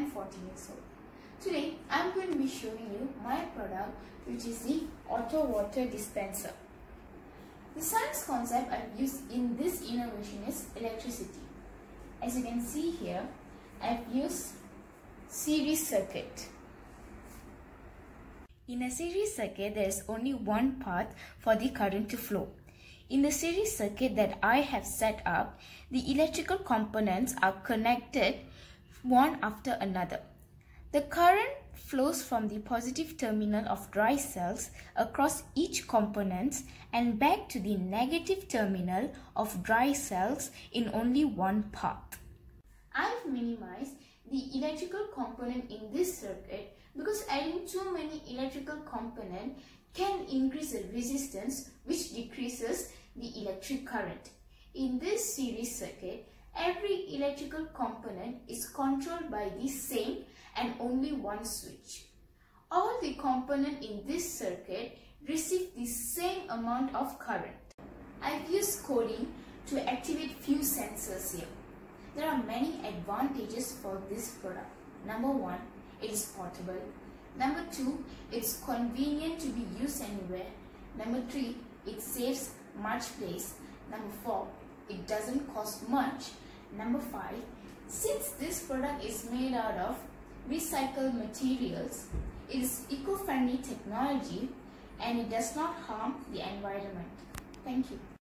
am 14 years old. Today, I am going to be showing you my product which is the Auto Water Dispenser. The science concept I've used in this innovation is electricity. As you can see here, I've used series circuit. In a series circuit, there is only one path for the current to flow. In the series circuit that I have set up, the electrical components are connected one after another. The current flows from the positive terminal of dry cells across each component and back to the negative terminal of dry cells in only one path. I've minimized the electrical component in this circuit because adding too many electrical component can increase the resistance which decreases the electric current. In this series circuit, every electrical component is controlled by the same and only one switch. All the components in this circuit receive the same amount of current. I've used coding to activate few sensors here. There are many advantages for this product. Number one, it is portable. Number two, it's convenient to be used anywhere. Number three, it saves much place. Number four, it doesn't cost much. Number five, since this product is made out of recycled materials, it is eco-friendly technology and it does not harm the environment. Thank you.